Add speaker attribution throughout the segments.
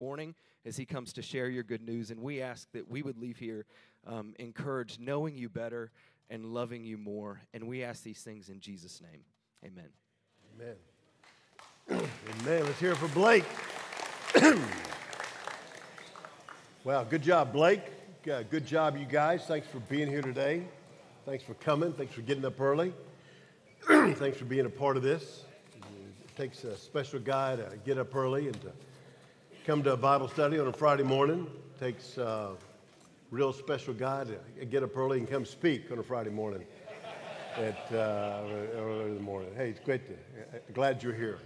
Speaker 1: morning as he comes to share your good news. And we ask that we would leave here um, encouraged, knowing you better and loving you more. And we ask these things in Jesus' name. Amen.
Speaker 2: Amen. Amen. Let's hear it for Blake. wow, good job, Blake. Good job, you guys. Thanks for being here today. Thanks for coming. Thanks for getting up early. Thanks for being a part of this. It takes a special guy to get up early and to come to a Bible study on a Friday morning. It takes a real special guy to get up early and come speak on a Friday morning at uh, early in the morning. Hey, it's great to, uh, glad you're here.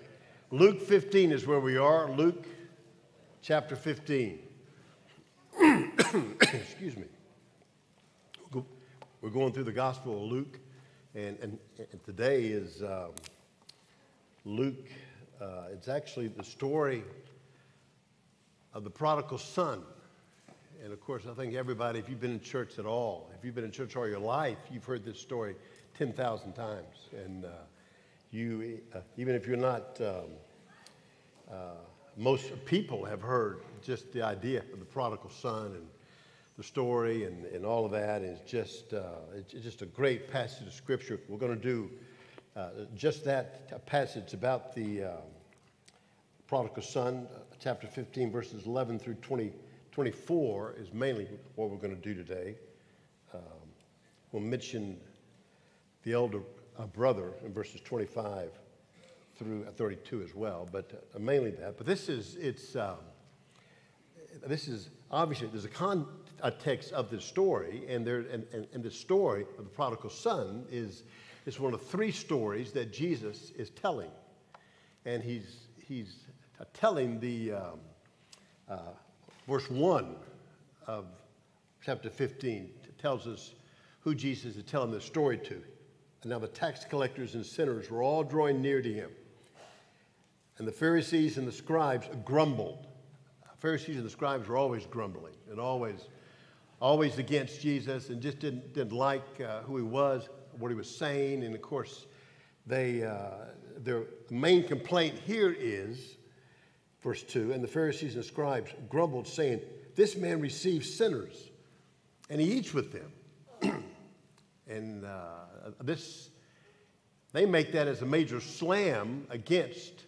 Speaker 2: Luke 15 is where we are. Luke chapter 15. Excuse me. We're going through the Gospel of Luke, and, and, and today is um, Luke. Uh, it's actually the story of the prodigal son. And of course, I think everybody, if you've been in church at all, if you've been in church all your life, you've heard this story 10,000 times. And uh, you, uh, even if you're not, um, uh, most people have heard just the idea of the prodigal son and the story and, and all of that. It's just, uh, it's just a great passage of scripture. We're going to do uh, just that passage about the um, prodigal son, chapter 15, verses 11 through 20, 24 is mainly what we're going to do today. Um, we'll mention the elder uh, brother in verses 25 through 32 as well, but uh, mainly that. But this is, it's, um, this is obviously, there's a context of this story, and, there, and, and, and the story of the prodigal son is, is one of three stories that Jesus is telling. And he's, he's uh, telling the um, uh, verse 1 of chapter 15 tells us who Jesus is telling the story to. And now the tax collectors and sinners were all drawing near to him. And the Pharisees and the scribes grumbled. Pharisees and the scribes were always grumbling and always, always against Jesus and just didn't, didn't like uh, who he was, what he was saying. And of course, they, uh, their main complaint here is Verse 2 And the Pharisees and scribes grumbled, saying, This man receives sinners, and he eats with them. and uh, this, they make that as a major slam against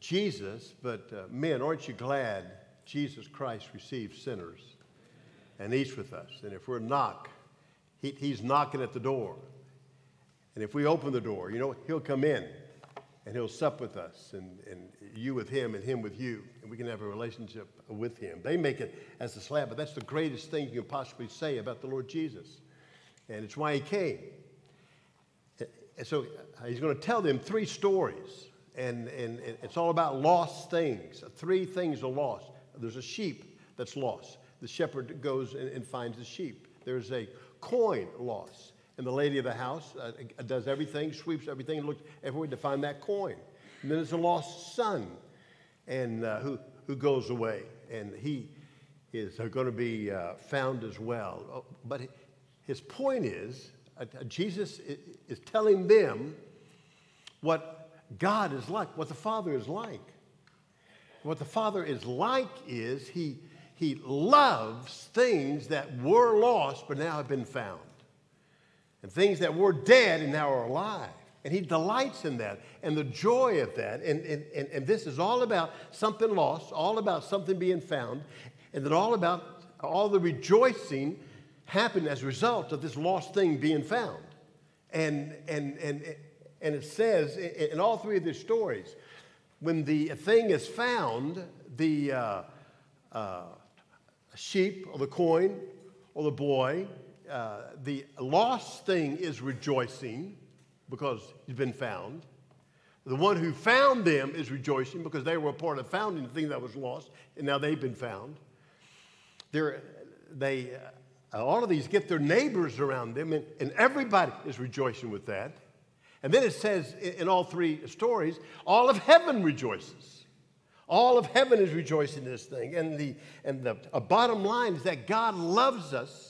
Speaker 2: Jesus. But uh, men, aren't you glad Jesus Christ receives sinners and eats with us? And if we're knock, he, he's knocking at the door. And if we open the door, you know, he'll come in and he'll sup with us, and, and you with him, and him with you, and we can have a relationship with him. They make it as a slab, but that's the greatest thing you can possibly say about the Lord Jesus. And it's why he came. And so uh, he's going to tell them three stories, and, and, and it's all about lost things. Three things are lost. There's a sheep that's lost. The shepherd goes and, and finds the sheep. There's a coin lost. And the lady of the house uh, does everything, sweeps everything, looks everywhere to find that coin. And then there's a lost son and, uh, who, who goes away. And he is going to be uh, found as well. Oh, but his point is uh, uh, Jesus is telling them what God is like, what the Father is like. What the Father is like is he, he loves things that were lost but now have been found and things that were dead and now are alive. And he delights in that and the joy of that. And, and, and, and this is all about something lost, all about something being found, and then all about all the rejoicing happened as a result of this lost thing being found. And, and, and, and it says in all three of these stories, when the thing is found, the uh, uh, sheep or the coin or the boy uh, the lost thing is rejoicing because he's been found. The one who found them is rejoicing because they were a part of founding the thing that was lost, and now they've been found. They're, they, uh, all of these get their neighbors around them, and, and everybody is rejoicing with that. And then it says in, in all three stories, all of heaven rejoices. All of heaven is rejoicing in this thing. And the, and the bottom line is that God loves us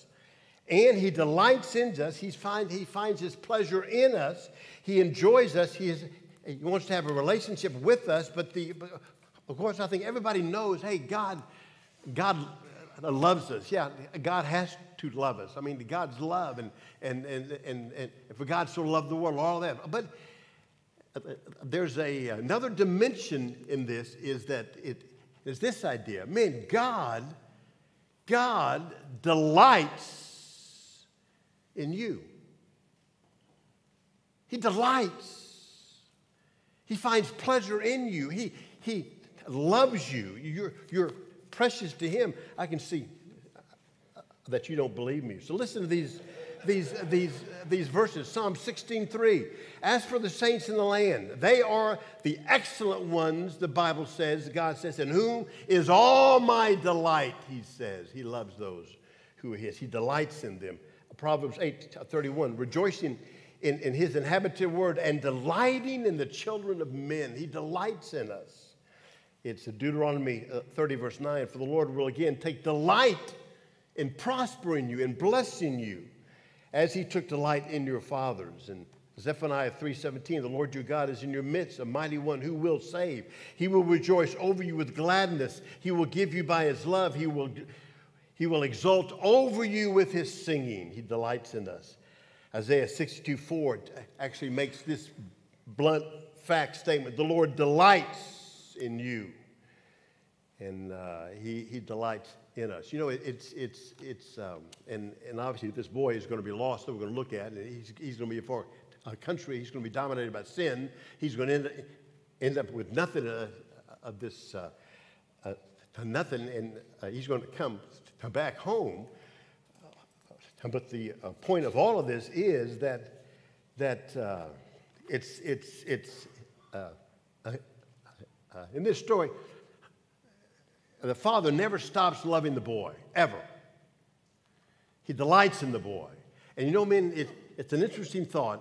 Speaker 2: and he delights in us. He's find, he finds his pleasure in us. He enjoys us. He, is, he wants to have a relationship with us. But the, Of course, I think everybody knows, hey, God, God loves us. Yeah, God has to love us. I mean, God's love, and, and, and, and, and for God so loved the world, all that. But uh, there's a, another dimension in this is that it is this idea. Man, God, God delights in you. He delights. He finds pleasure in you. He, he loves you. You're, you're precious to Him. I can see that you don't believe me. So listen to these, these, these, these verses. Psalm 16:3. As for the saints in the land, they are the excellent ones, the Bible says, God says, in whom is all my delight, he says. He loves those who are his. He delights in them. Proverbs 8:31, rejoicing in, in his inhabited word and delighting in the children of men. He delights in us. It's Deuteronomy uh, 30, verse 9. For the Lord will again take delight in prospering you and blessing you as he took delight in your fathers. And Zephaniah 3:17 The Lord your God is in your midst a mighty one who will save he will rejoice over you with gladness he will give you by his love he will he will exult over you with his singing he delights in us Isaiah 62 4 actually makes this blunt fact statement The Lord delights in you. And uh, he, he delights in us. You know, it, it's, it's, it's um, and, and obviously this boy is going to be lost that we're going to look at. And he's, he's going to be for a country, he's going to be dominated by sin. He's going to end, end up with nothing uh, of this, uh, uh, nothing, and uh, he's going to come back home but the uh, point of all of this is that, that uh, it's, it's, it's uh, uh, uh, in this story, the father never stops loving the boy, ever. He delights in the boy. And you know, men, it, it's an interesting thought.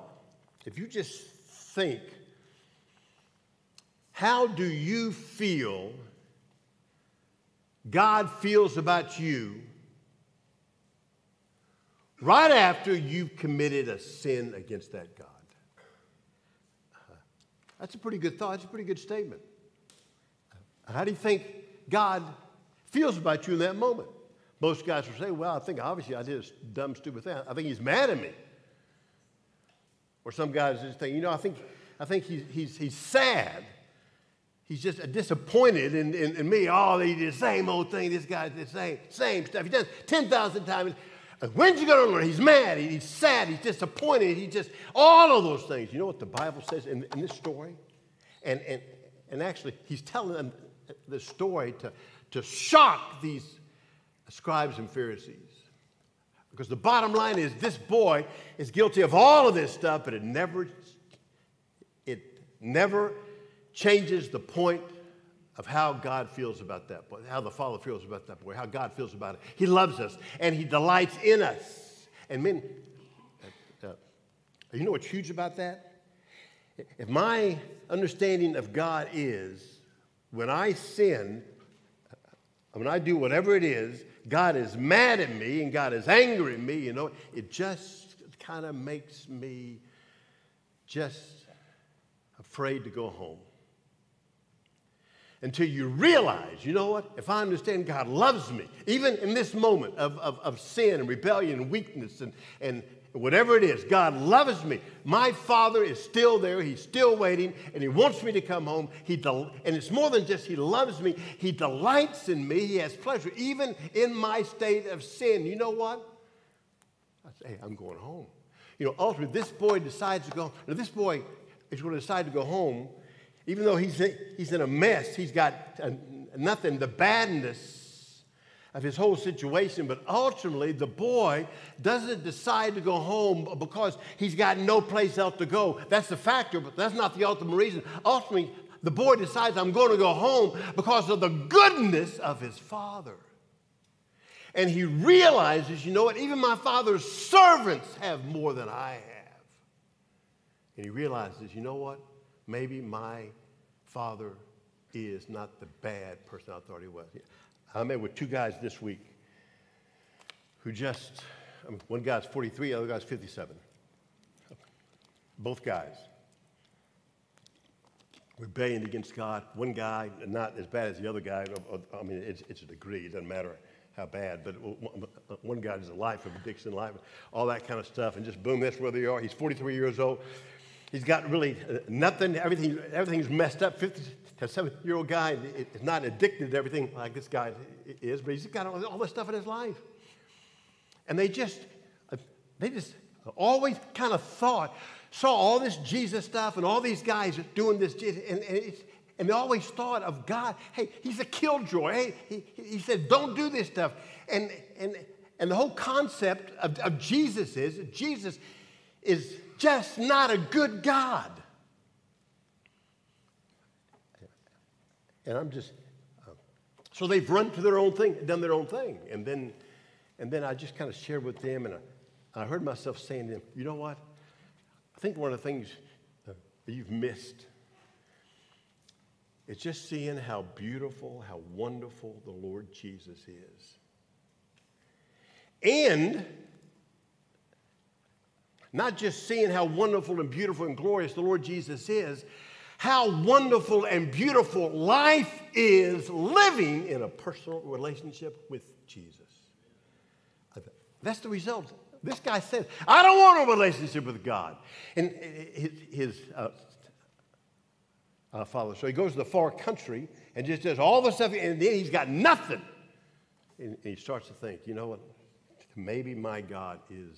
Speaker 2: If you just think, how do you feel God feels about you right after you've committed a sin against that God. That's a pretty good thought. That's a pretty good statement. How do you think God feels about you in that moment? Most guys will say, well, I think obviously I did a dumb, stupid thing. I think he's mad at me. Or some guys just think, you know, I think, I think he's, he's, he's sad. He's just disappointed in, in, in me. Oh, he did the same old thing. This guy's the same, same stuff. He does 10,000 times. When's he going to learn? He's mad, he's sad, he's disappointed, he just, all of those things. You know what the Bible says in, in this story? And, and, and actually, he's telling them the story to, to shock these scribes and Pharisees. Because the bottom line is this boy is guilty of all of this stuff, but it never, it never changes the point of how God feels about that boy, how the Father feels about that boy, how God feels about it. He loves us and He delights in us. And men, uh, uh, you know what's huge about that? If my understanding of God is when I sin, when I do whatever it is, God is mad at me and God is angry at me, you know, it just kind of makes me just afraid to go home until you realize, you know what? If I understand God loves me, even in this moment of, of, of sin and rebellion and weakness and, and whatever it is, God loves me. My Father is still there. He's still waiting, and He wants me to come home. He del- and it's more than just He loves me, He delights in me. He has pleasure, even in my state of sin. You know what? I say, hey, I'm going home. You know, ultimately, this boy decides to go, now this boy is going to decide to go home even though he's, he's in a mess, he's got nothing, the badness of his whole situation. But ultimately, the boy doesn't decide to go home because he's got no place else to go. That's the factor, but that's not the ultimate reason. Ultimately, the boy decides, I'm going to go home because of the goodness of his father. And he realizes, you know what, even my father's servants have more than I have. And he realizes, you know what, maybe my father is not the bad person I thought he was. I met with two guys this week who just, I mean, one guy's 43, the other guy's 57. Both guys. rebellion against God. One guy, not as bad as the other guy. I mean, it's, it's a degree. It doesn't matter how bad. But one guy has a life of addiction, life, all that kind of stuff. And just boom, that's where they are. He's 43 years old. He's got really uh, nothing. Everything, everything's messed up. 57 year old guy is not addicted to everything like this guy is, but he's got all, all this stuff in his life. And they just, uh, they just always kind of thought, saw all this Jesus stuff and all these guys doing this, and, and, and they always thought of God. Hey, he's a killjoy. Hey, he, he said, don't do this stuff. And, and, and the whole concept of, of Jesus is Jesus is just not a good God. And I'm just, uh, so they've run to their own thing, done their own thing. And then, and then I just kind of shared with them, and I, I heard myself saying to them, you know what? I think one of the things that you've missed is just seeing how beautiful, how wonderful the Lord Jesus is. And not just seeing how wonderful and beautiful and glorious the Lord Jesus is, how wonderful and beautiful life is living in a personal relationship with Jesus. That's the result this guy says, I don't want a relationship with God. And his, his uh, uh, father, so he goes to the far country and just does all the stuff, and then he's got nothing. And he starts to think, you know what? Maybe my God is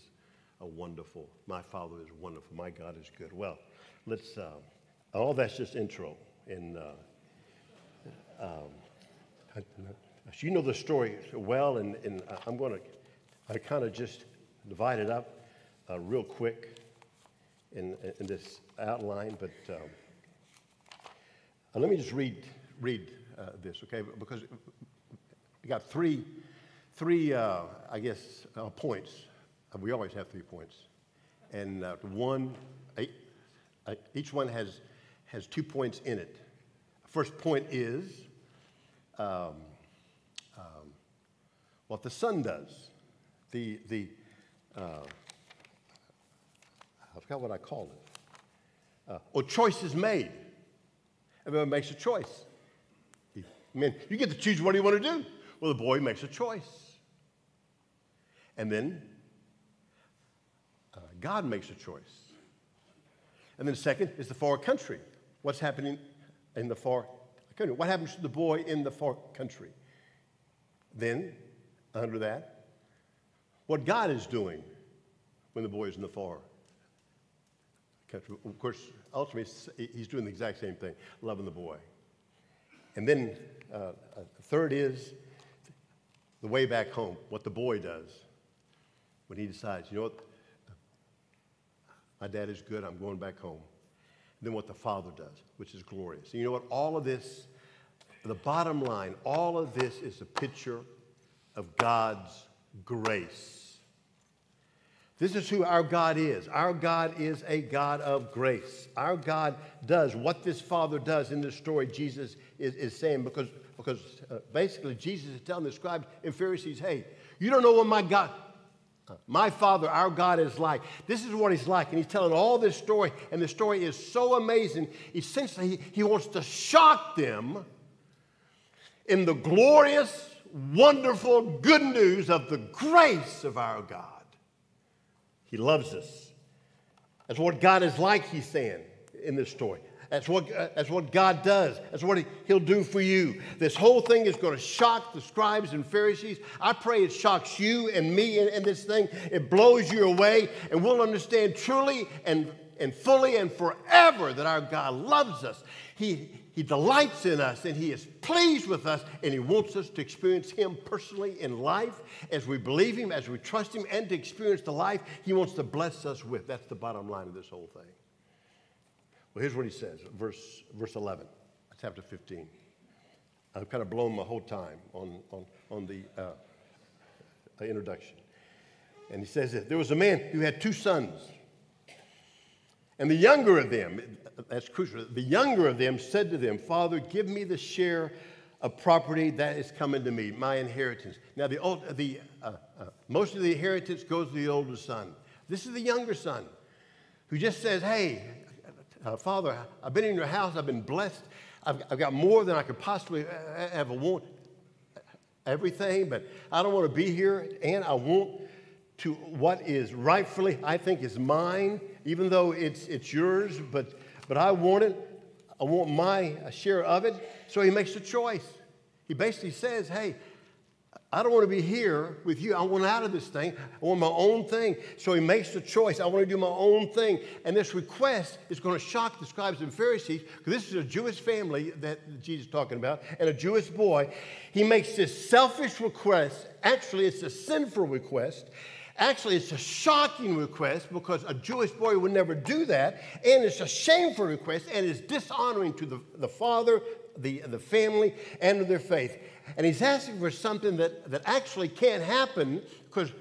Speaker 2: a wonderful, my Father is wonderful, my God is good. Well, let's, uh, all that's just intro. And uh, um, you know the story well, and, and I'm going to I kind of just divide it up uh, real quick in, in this outline, but um, uh, let me just read, read uh, this, okay? Because we got three, three uh, I guess, uh, points. We always have three points. And uh, one, each one has, has two points in it. First point is um, um, what the son does. The, the, uh, I forgot what I called it. Uh, or choice is made. Everyone makes a choice. I mean, you get to choose what you want to do. Well, the boy makes a choice. And then uh, God makes a choice. And then, second is the far country. What's happening in the far country? What happens to the boy in the far country? Then, under that, what God is doing when the boy is in the far country. Of course, ultimately, he's doing the exact same thing, loving the boy. And then uh, uh, third is the way back home, what the boy does when he decides, you know what, my dad is good, I'm going back home. Then what the father does, which is glorious. And you know what, all of this, the bottom line, all of this is a picture of God's grace. This is who our God is. Our God is a God of grace. Our God does what this Father does in this story, Jesus is, is saying, because, because uh, basically Jesus is telling the scribes and Pharisees, hey, you don't know what my God, my Father, our God is like. This is what he's like. And he's telling all this story, and the story is so amazing. Essentially, he, he wants to shock them in the glorious, wonderful good news of the grace of our God. He loves us. That's what God is like, he's saying in this story. That's what, uh, that's what God does. That's what he, He'll do for you. This whole thing is going to shock the scribes and Pharisees. I pray it shocks you and me and, in this thing. It blows you away, and we'll understand truly and, and fully and forever that our God loves us. He, he delights in us and He is pleased with us and He wants us to experience Him personally in life as we believe Him, as we trust Him, and to experience the life He wants to bless us with. That's the bottom line of this whole thing. Well, here's what He says, verse, verse 11, chapter 15. I've kind of blown my whole time on, on, on the uh, introduction. And He says that there was a man who had two sons. And the younger of them, that's crucial, the younger of them said to them, Father, give me the share of property that is coming to me, my inheritance. Now, the, old, the, uh, uh, most of the inheritance goes to the older son. This is the younger son who just says, Hey, uh, Father, I've been in your house, I've been blessed, I've, I've got more than I could possibly uh, ever want, everything, but I don't want to be here, and I want to what is rightfully, I think, is mine, even though it's, it's yours, but, but I want it. I want my share of it. So he makes a choice. He basically says, hey, I don't want to be here with you. I want out of this thing. I want my own thing. So he makes the choice. I want to do my own thing. And this request is going to shock the scribes and Pharisees because this is a Jewish family that Jesus is talking about and a Jewish boy. He makes this selfish request. Actually, it's a sinful request. Actually, it's a shocking request because a Jewish boy would never do that. And it's a shameful request and it's dishonoring to the, the father, the, the family, and their faith. And he's asking for something that, that actually can't happen because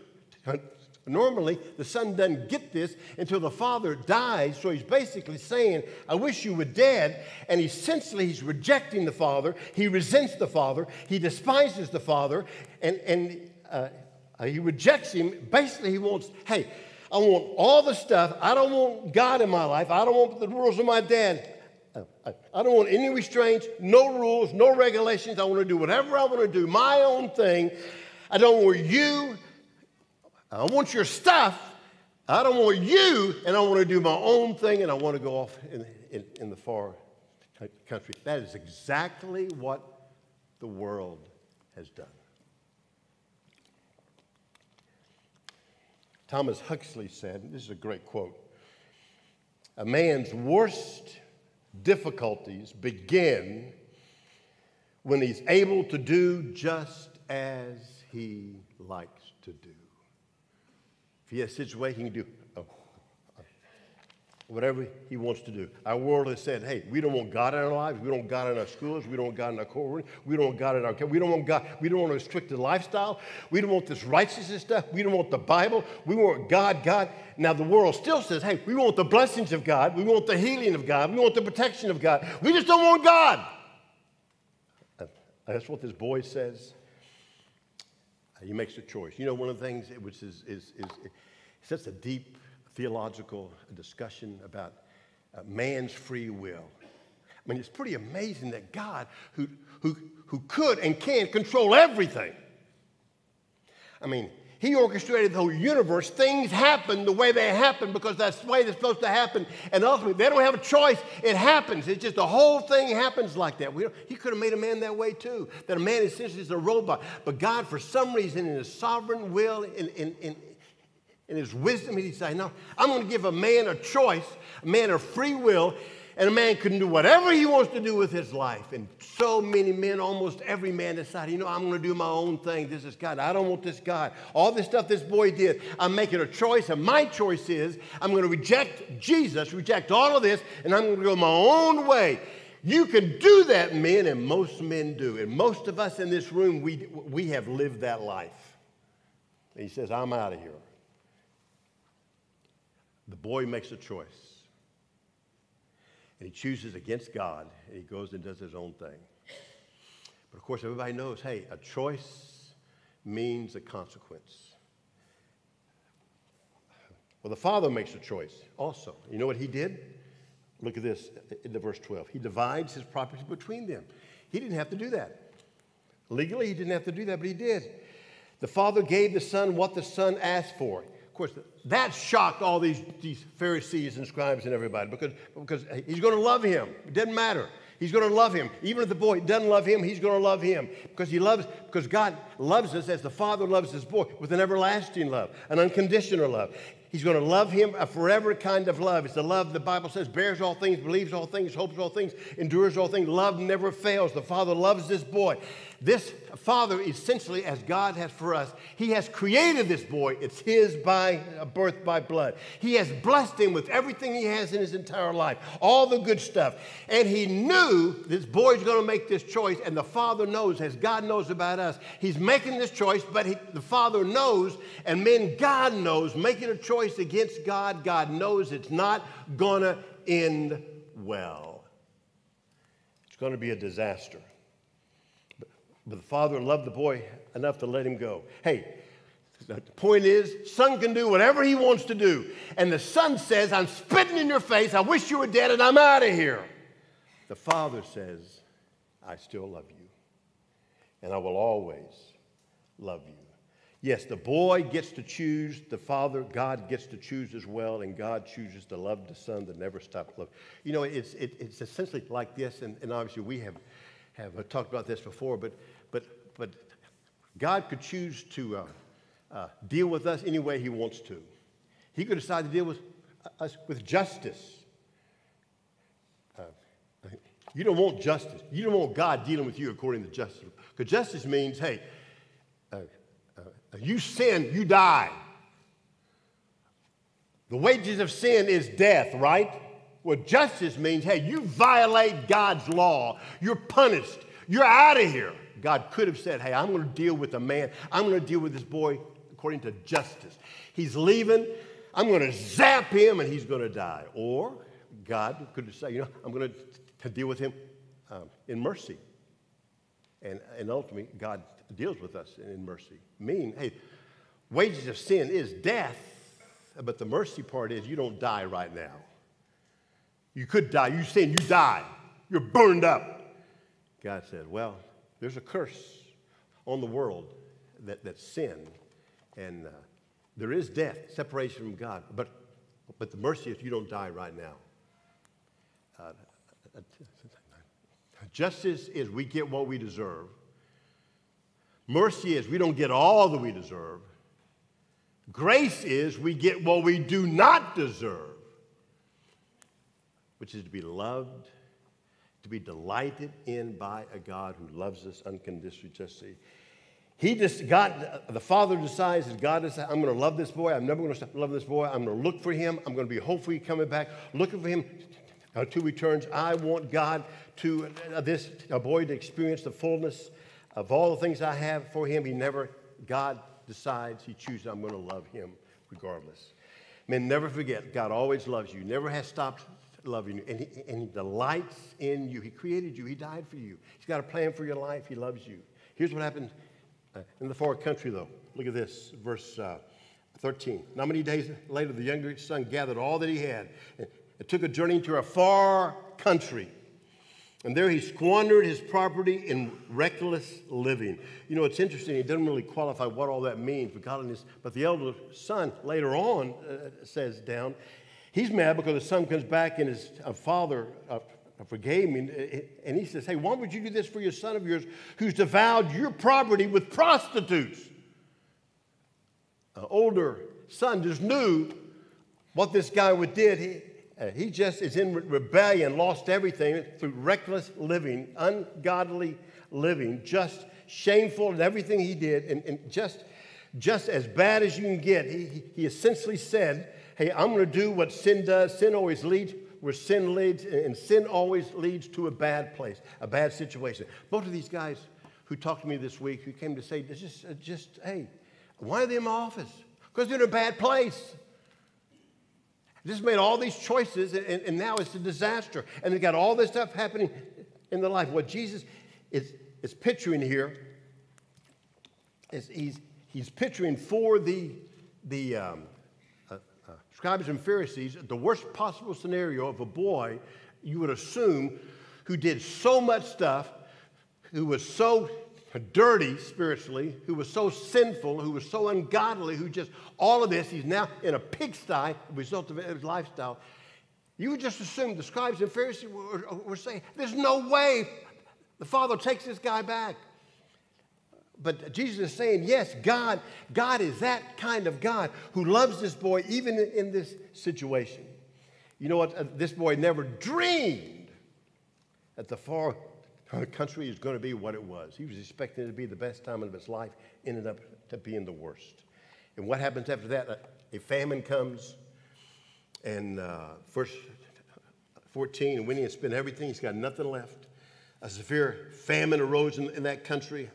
Speaker 2: normally the son doesn't get this until the father dies. So he's basically saying, I wish you were dead. And essentially, he's rejecting the father. He resents the father. He despises the father. And, and uh, he rejects him. Basically, he wants, hey, I want all the stuff. I don't want God in my life. I don't want the rules of my dad. I don't want any restraints, no rules, no regulations. I want to do whatever I want to do, my own thing. I don't want you. I want your stuff. I don't want you, and I want to do my own thing, and I want to go off in, in, in the far country. That is exactly what the world has done. Thomas Huxley said, this is a great quote, a man's worst difficulties begin when he's able to do just as he likes to do. If he has a situation, he can do oh, whatever he wants to do. Our world has said, hey, we don't want God in our lives. We don't want God in our schools. We don't want God in our courtroom. We don't want God in our we don't want God. We don't want a restricted lifestyle. We don't want this righteousness stuff. We don't want the Bible. We want God, God. Now the world still says, hey, we want the blessings of God. We want the healing of God. We want the protection of God. We just don't want God. That's what this boy says. He makes a choice. You know, one of the things which is, is, is, is such a deep theological discussion about uh, man's free will. I mean, it's pretty amazing that God, who, who, who could and can control everything, I mean, he orchestrated the whole universe. Things happen the way they happen because that's the way they're supposed to happen. And ultimately, they don't have a choice. It happens. It's just the whole thing happens like that. he could have made a man that way too, that a man essentially is a robot. But God, for some reason, in his sovereign will, in, in, in, in his wisdom, he decided, no, I'm going to give a man a choice, a man a free will, and a man can do whatever he wants to do with his life. And so many men, almost every man decided, you know, I'm going to do my own thing. This is God. I don't want this God. All this stuff this boy did, I'm making a choice, and my choice is I'm going to reject Jesus, reject all of this, and I'm going to go my own way. You can do that, men, and most men do. And most of us in this room, we, we have lived that life. And he says, I'm out of here. The boy makes a choice. And he chooses against God, and he goes and does his own thing. But of course, everybody knows hey, a choice means a consequence. Well, the father makes a choice also. You know what he did? Look at this in the verse 12. He divides his property between them. He didn't have to do that. Legally, he didn't have to do that, but he did. The father gave the son what the son asked for course, that shocked all these, these Pharisees and scribes and everybody because, because he's going to love him. It doesn't matter. He's going to love him. Even if the boy doesn't love him, he's going to love him because he loves because God loves us as the Father loves his boy with an everlasting love, an unconditional love. He's going to love him a forever kind of love. It's the love the Bible says bears all things, believes all things, hopes all things, endures all things. Love never fails. The Father loves this boy. This Father, essentially, as God has for us, He has created this boy. It's His by uh, birth, by blood. He has blessed him with everything He has in His entire life, all the good stuff. And He knew this boy's going to make this choice, and the Father knows, as God knows about us, He's making this choice, but he, the Father knows, and men, God knows, making a choice against God, God knows it's not going to end well. It's going to be a disaster. But the father loved the boy enough to let him go. Hey, The point is, son can do whatever he wants to do. And the son says, I'm spitting in your face. I wish you were dead and I'm out of here. The father says, I still love you. And I will always love you. Yes, the boy gets to choose, the father, God gets to choose as well, and God chooses to love the son that never stops loving. You know, it's, it, it's essentially like this, and, and obviously we have, have talked about this before, but, but, but God could choose to uh, uh, deal with us any way he wants to. He could decide to deal with us with justice. Uh, you don't want justice. You don't want God dealing with you according to justice. Because justice means, hey, you sin, you die. The wages of sin is death, right? Well, justice means, hey, you violate God's law, you're punished, you're out of here. God could have said, hey, I'm going to deal with a man, I'm going to deal with this boy according to justice. He's leaving, I'm going to zap him and he's going to die. Or God could have said, you know, I'm going to deal with him um, in mercy. And, and ultimately, God deals with us in mercy. Mean, hey, wages of sin is death, but the mercy part is you don't die right now. You could die. You sin, you die. You're burned up. God said, well, there's a curse on the world that, that's sin, and uh, there is death, separation from God. But, but the mercy is you don't die right now. Uh, justice is we get what we deserve. Mercy is we don't get all that we deserve. Grace is we get what we do not deserve, which is to be loved, to be delighted in by a God who loves us unconditionally. Just see. He just God, the father decides that God decides, I'm going to love this boy. I'm never going to stop loving this boy. I'm going to look for him. I'm going to be hopefully coming back, looking for him until he returns. I want God to uh, this a boy to experience the fullness of all the things I have for him, he never, God decides, he chooses, I'm going to love him regardless. Men, never forget, God always loves you, never has stopped loving you, and he, and he delights in you. He created you, he died for you. He's got a plan for your life, he loves you. Here's what happened uh, in the far country, though. Look at this, verse uh, 13. Not many days later, the younger son gathered all that he had and took a journey to a far country and there he squandered his property in reckless living. You know, it's interesting, he doesn't really qualify what all that means, but, God his, but the elder son later on uh, says down, he's mad because the son comes back and his father uh, forgave me. And he says, Hey, why would you do this for your son of yours who's devoured your property with prostitutes? An older son just knew what this guy would did. He, uh, he just is in rebellion, lost everything through reckless living, ungodly living, just shameful in everything he did, and, and just, just as bad as you can get. He, he essentially said, Hey, I'm going to do what sin does. Sin always leads where sin leads, and sin always leads to a bad place, a bad situation. Both of these guys who talked to me this week, who came to say, just, just hey, why are they in my office? Because they're in a bad place. Just made all these choices, and, and now it's a disaster. And they got all this stuff happening in their life. What Jesus is, is picturing here is he's, he's picturing for the, the um, uh, uh, scribes and Pharisees the worst possible scenario of a boy you would assume who did so much stuff, who was so dirty spiritually, who was so sinful, who was so ungodly, who just, all of this, he's now in a pigsty, a result of his lifestyle. You would just assume the scribes and Pharisees were, were saying, there's no way the Father takes this guy back. But Jesus is saying, yes, God, God is that kind of God who loves this boy even in this situation. You know what? Uh, this boy never dreamed that the far country is going to be what it was. He was expecting it to be the best time of his life, ended up to being the worst. And what happens after that? A famine comes, and uh, verse 14, and when he had spent everything, he's got nothing left. A severe famine arose in, in that country.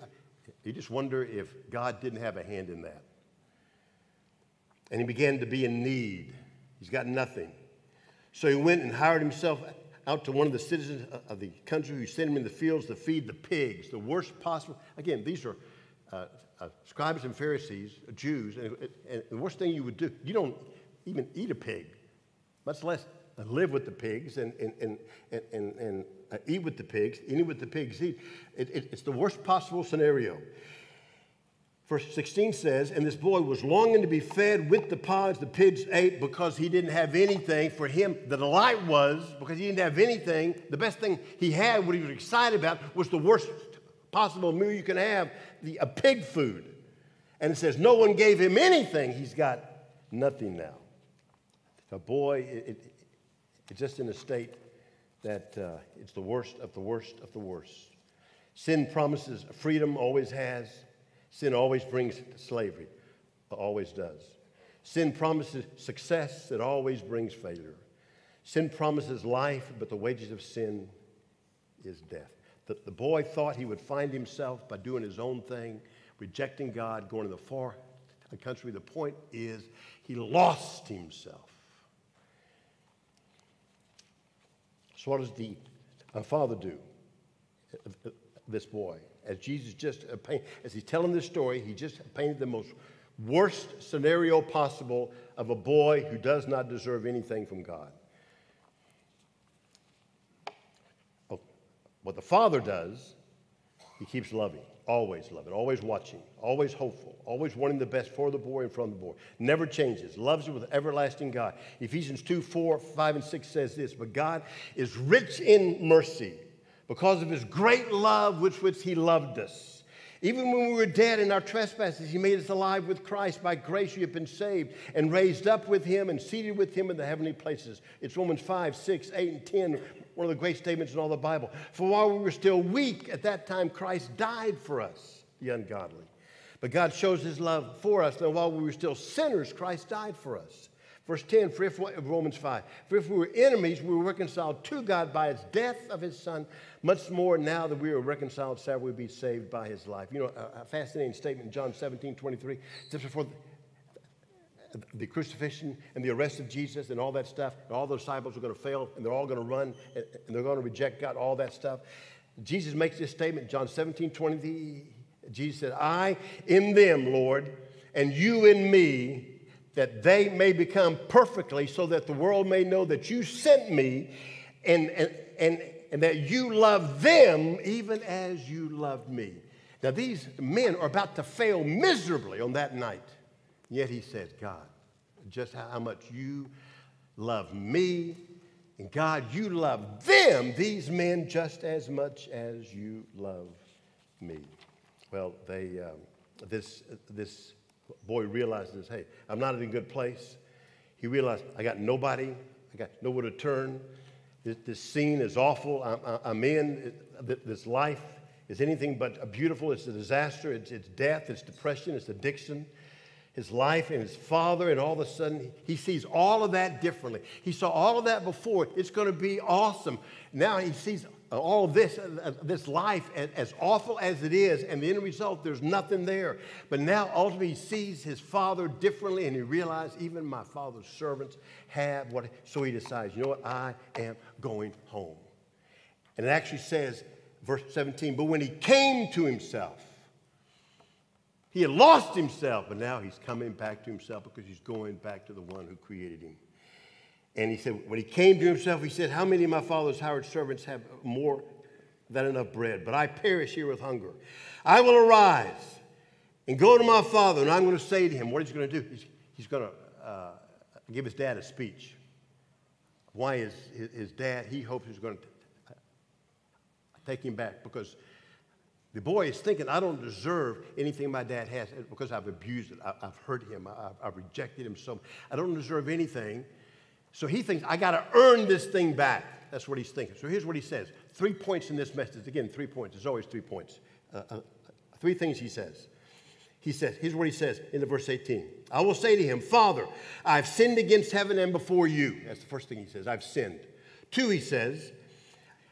Speaker 2: You just wonder if God didn't have a hand in that. And he began to be in need. He's got nothing. So he went and hired himself out to one of the citizens of the country who sent him in the fields to feed the pigs, the worst possible. Again, these are uh, uh, scribes and Pharisees, Jews, and, and the worst thing you would do, you don't even eat a pig, much less live with the pigs and, and, and, and, and, uh, eat with the pigs, eat with the pigs eat. It, it, it's the worst possible scenario. Verse 16 says, And this boy was longing to be fed with the pods the pigs ate because he didn't have anything. For him, the delight was, because he didn't have anything, the best thing he had, what he was excited about, was the worst possible meal you can have, the, a pig food. And it says, No one gave him anything. He's got nothing now. A boy, it, it, it's just in a state that uh, it's the worst of the worst of the worst. Sin promises freedom, always has. Sin always brings slavery, always does. Sin promises success, it always brings failure. Sin promises life, but the wages of sin is death. The, the boy thought he would find himself by doing his own thing, rejecting God, going to the far country. The point is, he lost himself. So, what does the father do? This boy as Jesus just as he's telling this story, he just painted the most worst scenario possible of a boy who does not deserve anything from God. Oh, what the father does, he keeps loving, always loving, always watching, always hopeful, always wanting the best for the boy and from the boy. Never changes, loves it with everlasting God. Ephesians 2 4, 5, and 6 says this But God is rich in mercy because of his great love with which he loved us. Even when we were dead in our trespasses, he made us alive with Christ. By grace, you have been saved and raised up with him and seated with him in the heavenly places. It's Romans 5, 6, 8, and 10, one of the great statements in all the Bible. For while we were still weak, at that time Christ died for us, the ungodly. But God shows his love for us, and while we were still sinners, Christ died for us. Verse 10 for if, Romans 5. For if we were enemies, we were reconciled to God by his death of his son. Much more now that we are reconciled, shall we be saved by his life. You know, a, a fascinating statement in John 17 23. Just before the, crucifixion and the arrest of Jesus and all that stuff, and all the disciples are going to fail and they're all going to run and, and they're going to reject God, all that stuff. Jesus makes this statement, John 17 20. Jesus said, I in them, Lord, and you in me that they may become perfectly, so that the world may know that you sent me and, and, and, and that you love them even as you loved me. Now, these men are about to fail miserably on that night. Yet he says, God, just how much you love me, and God, you love them, these men, just as much as you love me. Well, they, um, this, this boy realizes, hey, I'm not in a good place. He realized, I got nobody, I got nowhere to turn. This, this scene is awful. I'm, I'm in. This life is anything but beautiful. It's a disaster. It's, it's death. It's depression. It's addiction. His life and his father, and all of a sudden, he sees all of that differently. He saw all of that before. It's going to be awesome. Now he sees all of this, this life, as awful as it is, and the end result, there's nothing there. But now ultimately he sees his father differently, and he realizes even my father's servants have what. So he decides, you know what? I am going home. And it actually says, verse 17, but when he came to himself, he had lost himself, but now he's coming back to himself because he's going back to the one who created him. And he said, when he came to himself, he said, How many of my father's hired servants have more than enough bread? But I perish here with hunger. I will arise and go to my father, and I'm going to say to him, What is he going to do? He's, he's going to uh, give his dad a speech. Why is his, his dad, he hopes he's going to take him back because the boy is thinking, I don't deserve anything my dad has because I've abused it. I, have hurt him. I, have rejected him so I don't deserve anything. So he thinks, I got to earn this thing back. That's what he's thinking. So here's what he says three points in this message. Again, three points. There's always three points. Uh, uh, three things he says. He says, here's what he says in the verse 18. I will say to him, Father, I've sinned against heaven and before you. That's the first thing he says. I've sinned. Two, he says,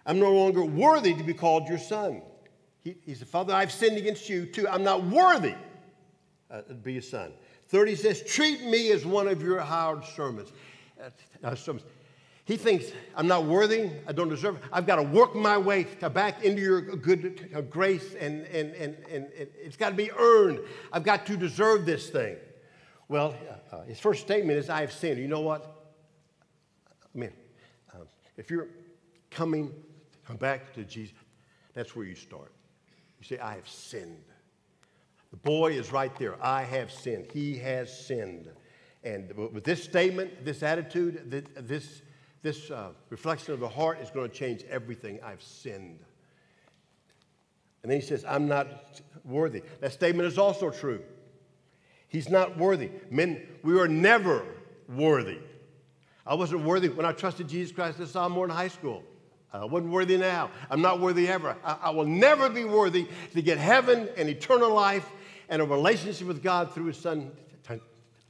Speaker 2: I'm no longer worthy to be called your son. He, he said, Father, I've sinned against you. too. I'm not worthy uh, to be your son. Third, he says, treat me as one of your hired servants. Uh, He thinks, I'm not worthy, I don't deserve it. I've got to work my way back into your good uh, grace, and, and, and, and, it's got to be earned. I've got to deserve this thing. Well, uh, his first statement is, I have sinned. You know what? I mean, uh, if you're coming back to Jesus, that's where you start. You say, I have sinned. The boy is right there. I have sinned. He has sinned. And with this statement, this attitude, this this uh, reflection of the heart is going to change everything. I've sinned. And then he says, I'm not worthy. That statement is also true. He's not worthy. Men, we are never worthy. I wasn't worthy when I trusted Jesus Christ in sophomore in high school. I wasn't worthy now. I'm not worthy ever. I, I will never be worthy to get heaven and eternal life and a relationship with God through His Son,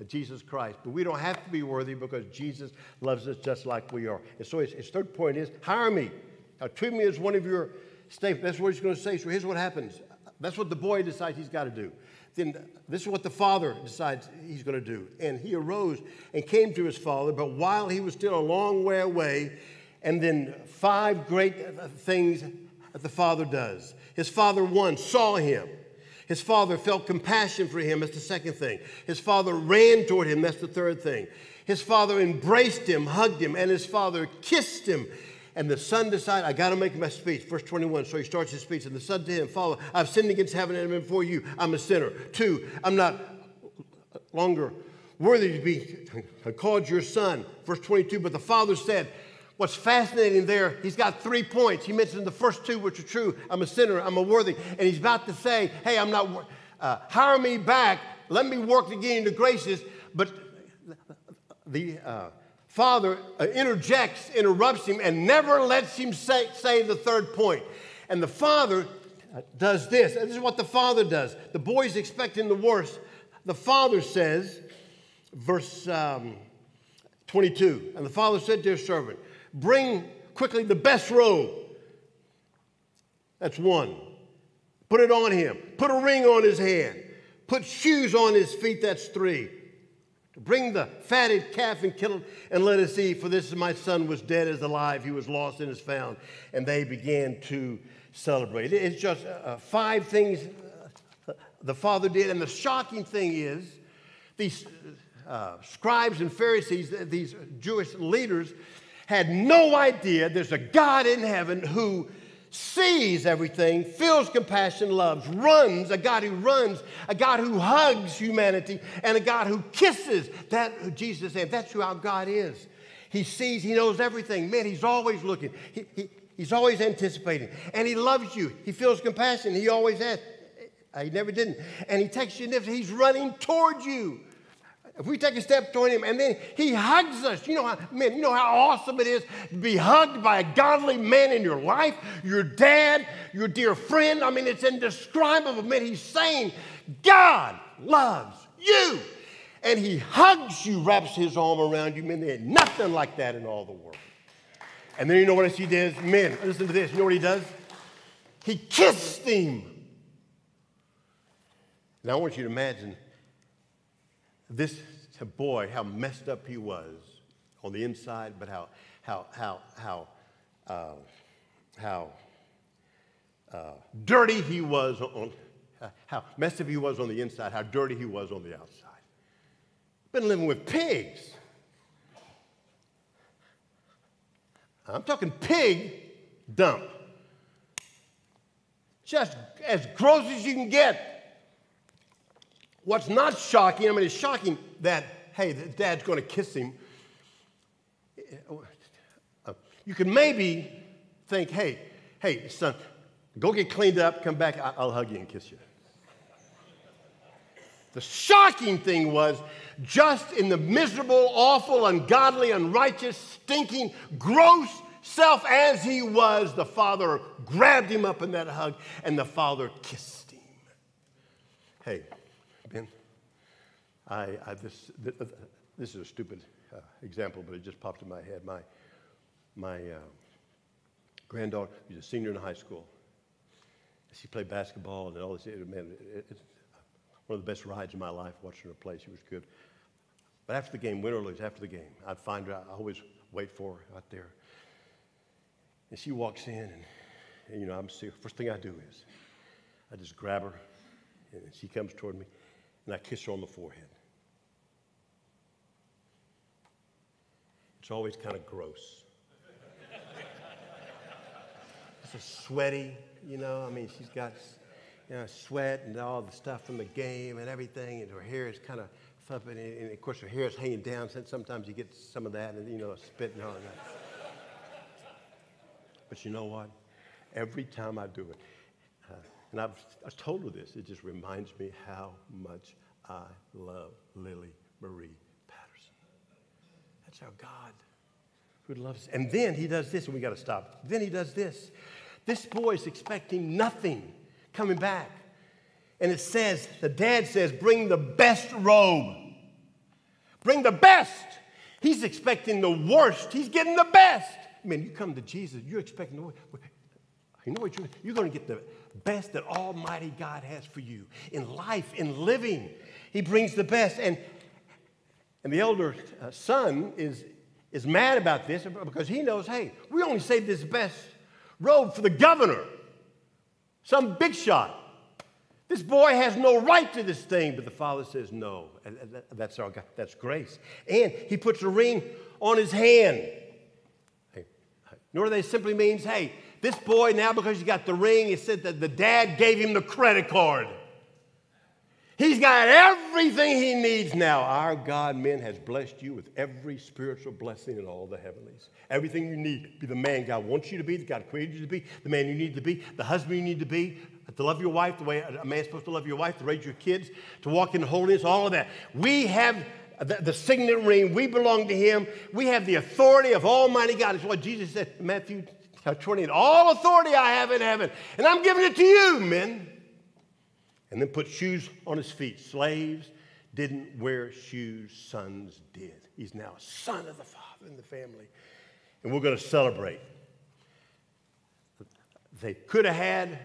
Speaker 2: Jesus Christ. But we don't have to be worthy because Jesus loves us just like we are. And so his, his third point is hire me. Now, treat me as one of your staff. That's what he's going to say. So here's what happens. That's what the boy decides he's got to do. Then this is what the father decides he's going to do. And he arose and came to his father, but while he was still a long way away, and then five great uh, things that the father does. His father, one, saw him his father felt compassion for him. That's the second thing. His father ran toward him. That's the third thing. His father embraced him, hugged him, and his father kissed him. And the son decided, I got to make my speech. Verse 21. So he starts his speech. And the son to him, Father, I've sinned against heaven and before you. I'm a sinner. Two, I'm not longer worthy to be called your son. Verse 22. But the father said, What's fascinating there, he's got three points. He mentioned the first two, which are true. I'm a sinner, I'm a worthy. And he's about to say, hey, I'm not, uh, hire me back, let me work to gain the graces. But the uh, father uh, interjects, interrupts him, and never lets him say, say the third point. And the father uh, does this. This is what the father does. The boy's expecting the worst. The father says, verse um, 22, and the father said to his servant, Bring quickly the best robe. That's one. Put it on him. Put a ring on his hand. Put shoes on his feet. That's three. Bring the fatted calf and kill it and let us eat. For this is my son was dead as alive. He was lost and is found. And they began to celebrate. It's just uh, five things uh, the father did. And the shocking thing is, these uh, scribes and Pharisees, these Jewish leaders, had no idea there's a God in heaven who sees everything, feels compassion, loves, runs, a God who runs, a God who hugs humanity, and a God who kisses. That Jesus said, that's who our God is. He sees, he knows everything. Man, he's always looking. He, he, he's always anticipating. And he loves you. He feels compassion. He always has. He never didn't. And he takes you, he's running toward you. If we take a step toward him and then he hugs us, you know how, man, you know how awesome it is to be hugged by a godly man in your life, your dad, your dear friend. I mean, it's indescribable. Man, he's saying, God loves you. And he hugs you, wraps his arm around you. Man, there's nothing like that in all the world. And then you know what else he does? Men, listen to this. You know what he does? He kissed him. Now I want you to imagine this boy, how messed up he was on the inside, but how, how, how, how, uh, how uh, dirty he was on, how messed up he was on the inside, how dirty he was on the outside. Been living with pigs. I'm talking pig dump. Just as gross as you can get. What's not shocking, I mean, it's shocking that, hey, the dad's going to kiss him. Uh, you can maybe think, hey, hey, son, go get cleaned up, come back, I'll hug you and kiss you. The shocking thing was just in the miserable, awful, ungodly, unrighteous, stinking, gross self as he was, the father grabbed him up in that hug and the father kissed him. Hey, I, I this, this is a stupid uh, example, but it just popped in my head. My, my uh, granddaughter, she's a senior in high school. She played basketball and all this. Man, it, it's one of the best rides in my life watching her play. She was good. But after the game, win or lose, after the game, I'd find her, I always wait for her out there. And she walks in, and, and you know, I'm. First thing I do is I just grab her, and she comes toward me, and I kiss her on the forehead. It's always kind of gross. it's a sweaty, you know, I mean, she's got you know, sweat and all the stuff from the game and everything, and her hair is kind of flipping, and, of course her hair is hanging down, so sometimes you get some of that, and you know, spit and all that. but you know what? Every time I do it, and I've, I've told her this, it just reminds me how much I love Lily Marie Patterson. That's our God who loves. And then he does this, and we got to stop. Then he does this. This boy is expecting nothing coming back. And it says, the dad says, bring the best robe. Bring the best. He's expecting the worst. He's getting the best. I mean, you come to Jesus, you're expecting the worst. You know what? You're, you're going to get the best that Almighty God has for you in life, in living. He brings the best. And, and the elder uh, son is, is mad about this because he knows, hey, we only saved this best robe for the governor, some big shot. This boy has no right to this thing, but the father says no. That's our God. That's grace. And he puts a ring on his hand. Nor what that simply means? Hey, this boy now, because he got the ring, he said that the dad gave him the credit card. He's got everything he needs now. Our God, men, has blessed you with every spiritual blessing in all the heavenlies. Everything you need. Be the man God wants you to be, the God created you to be, the man you need to be, the husband you need to be, to love your wife the way a man's supposed to love your wife, to raise your kids, to walk in holiness, all of that. We have the, the signet ring. We belong to him. We have the authority of Almighty God. It's what Jesus said in Matthew 20. All authority I have in heaven, and I'm giving it to you, men and then put shoes on his feet. Slaves didn't wear shoes, sons did. He's now a son of the Father in the family. And we're going to celebrate. They could have had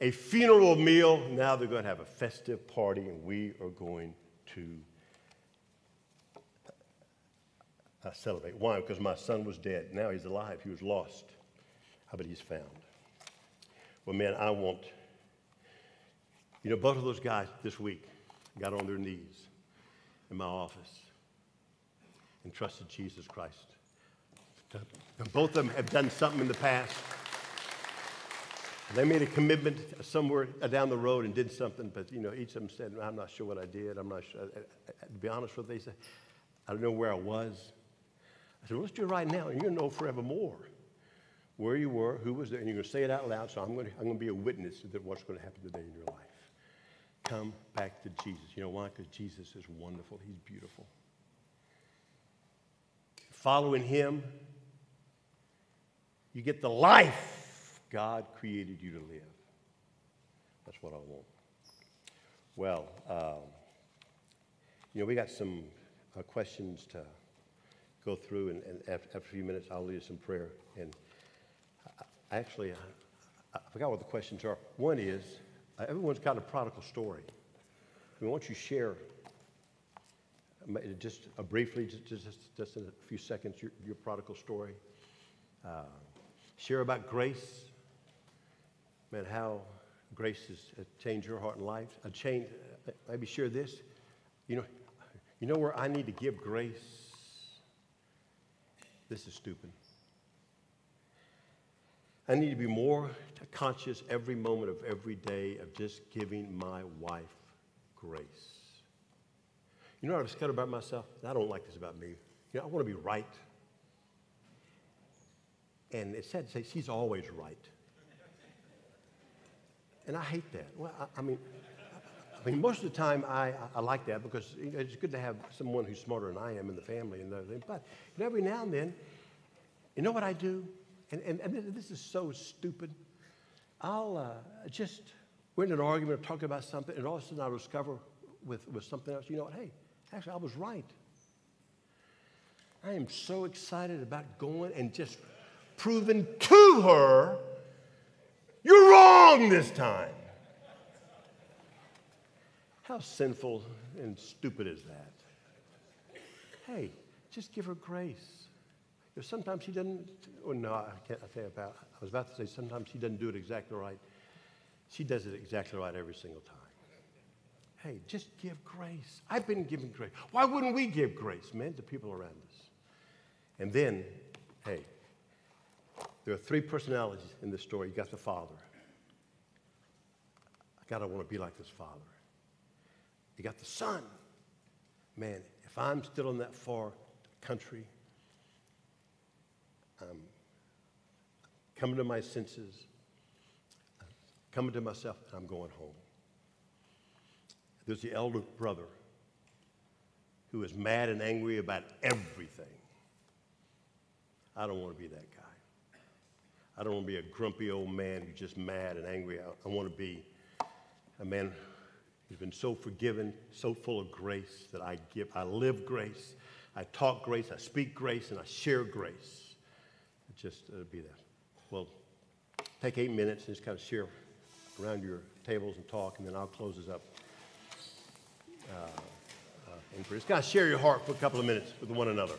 Speaker 2: a funeral meal. Now they're going to have a festive party, and we are going to uh, celebrate. Why? Because my son was dead. Now he's alive. He was lost. About he's found? Well, man, I want you know, both of those guys this week got on their knees in my office and trusted Jesus Christ. Both of them have done something in the past. They made a commitment somewhere down the road and did something, but you know, each of them said, "I'm not sure what I did. I'm not sure." To be honest with you, they said, "I don't know where I was." I said, well, "Let's do it right now, and gonna know forevermore where you were, who was there, and you're gonna say it out loud. So I'm gonna, I'm gonna be a witness to what's gonna happen today in your life." come back to Jesus. You know why? Because Jesus is wonderful, He's beautiful. Following Him, you get the life God created you to live. That's what I want. Well, um, you know, we got some uh, questions to go through, and, and after, after, a few minutes, I'll lead us in prayer. And I, actually, I, I forgot what the questions are. One is, uh, everyone's got a prodigal story. We want you to share just uh, briefly, just, just, just in a few seconds, your, your prodigal story. Uh, share about grace, man, how grace has changed your heart and life. A change, uh, maybe share this. You know, you know where I need to give grace? This is stupid. I need to be more conscious every moment of every day of just giving my wife grace. You know what I've discovered about myself? I don't like this about me. You know, I want to be right. And it's sad to say she's always right. And I hate that. Well, I, I mean, I mean, most of the time I, I like that because it's good to have someone who's smarter than I am in the family and everything. But every now and then, you know what I do? And, and, and this is so stupid. I'll uh, just, we're in an argument or talking about something, and all of a sudden I'll discover with, with something else, you know what, hey, actually, I was right. I am so excited about going and just proving to her, you're wrong this time. How sinful and stupid is that? Hey, just give her grace. There's sometimes she doesn't, oh no, I can't I say about, I was about to say sometimes she doesn't do it exactly right. She does it exactly right every single time. Hey, just give grace. I've been giving grace. Why wouldn't we give grace, man, to people around us? And then, hey, there are three personalities in this story. You got the father. God, I want to be like this father. You got the son. Man, if I'm still in that far country, I'm coming to my senses, coming to myself, and I'm going home. There's the elder brother who is mad and angry about everything. I don't want to be that guy. I don't want to be a grumpy old man who's just mad and angry. I, I want to be a man who's been so forgiven, so full of grace that I give. I live grace. I talk grace. I speak grace, and I share grace. Just uh, be that. Well, take eight minutes and just kind of share around your tables and talk, and then I'll close this up. Uh, uh, and just kind of share your heart for a couple of minutes with one another.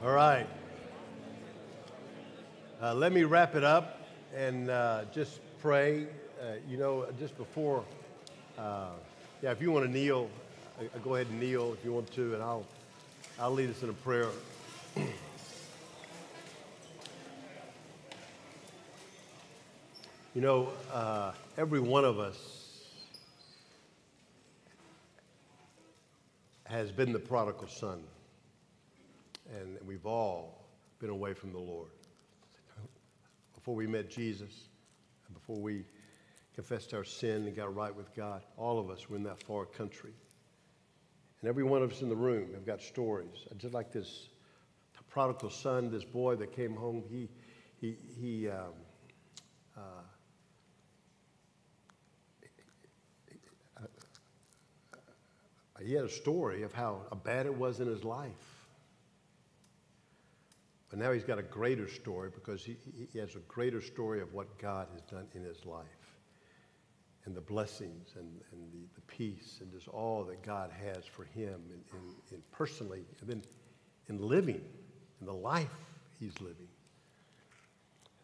Speaker 2: All right. Uh, let me wrap it up and uh, just pray. Uh, you know, just before, uh, yeah, if you want to kneel, uh, go ahead and kneel if you want to, and I'll, I'll lead us in a prayer. you know, uh, every one of us has been the prodigal son, and we've all been away from the Lord before we met Jesus, and before we confessed our sin and got right with God, all of us were in that far country. And every one of us in the room have got stories. I Just like this prodigal son, this boy that came home, he, he, he, um, uh, he had a story of how bad it was in his life. But now he's got a greater story because he, he has a greater story of what God has done in his life and the blessings and, and the, the peace and just all that God has for him and, and personally, and then in living, in the life he's living.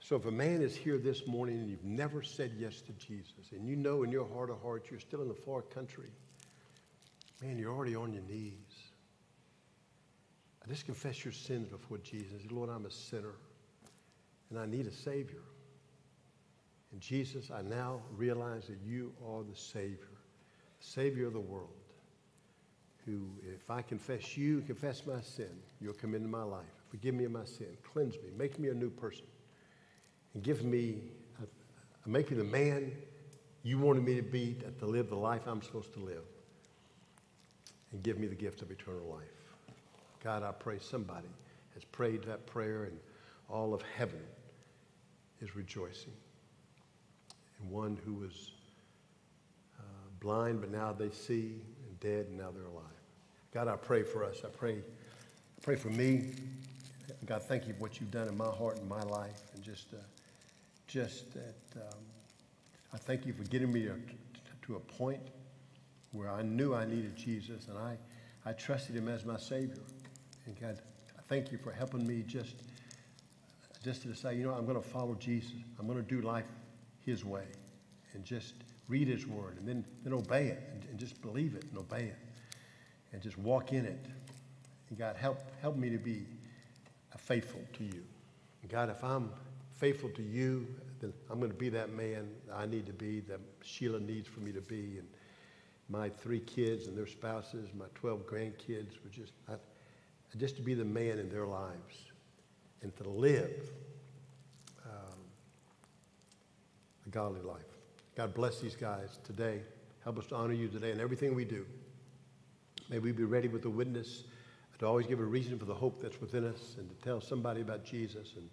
Speaker 2: So if a man is here this morning and you've never said yes to Jesus, and you know in your heart of hearts you're still in the far country, man, you're already on your knees. I just confess your sins before Jesus. Lord, I'm a sinner and I need a Savior. And Jesus, I now realize that you are the Savior, the Savior of the world, who, if I confess you, confess my sin, you'll come into my life. Forgive me of my sin. Cleanse me. Make me a new person. And give me, a, make me the man you wanted me to be, to live the life I'm supposed to live. And give me the gift of eternal life. God, I pray somebody has prayed that prayer and all of heaven is rejoicing. And one who was uh, blind, but now they see, and dead, and now they're alive. God, I pray for us. I pray, I pray for me. God, thank you for what you've done in my heart and my life. And just, uh, just that, um, I thank you for getting me to, to a point where I knew I needed Jesus, and I, I trusted him as my Savior. And God, I thank you for helping me just, just to say, you know, I'm going to follow Jesus. I'm going to do life his way and just read his word and then, then obey it and, and just believe it and obey it and just walk in it. And God, help, help me to be faithful to you. And God, if I'm faithful to you, then I'm going to be that man I need to be, that Sheila needs for me to be. And my three kids and their spouses, my 12 grandkids, were just, I, just to be the man in their lives and to live um, a godly life. God bless these guys today. Help us to honor you today in everything we do. May we be ready with a witness to always give a reason for the hope that's within us and to tell somebody about Jesus. And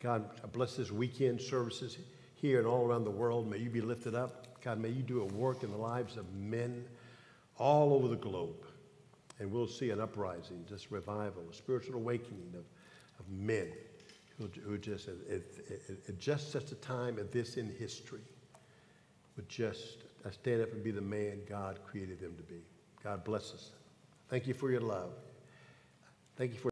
Speaker 2: God, bless this weekend services here and all around the world. May you be lifted up. God, may you do a work in the lives of men all over the globe. And we'll see an uprising, just revival, a spiritual awakening of, of men who, who just, at, at, at just such a time as this in history, would just stand up and be the man God created them to be. God bless us. Thank you for your love. Thank you for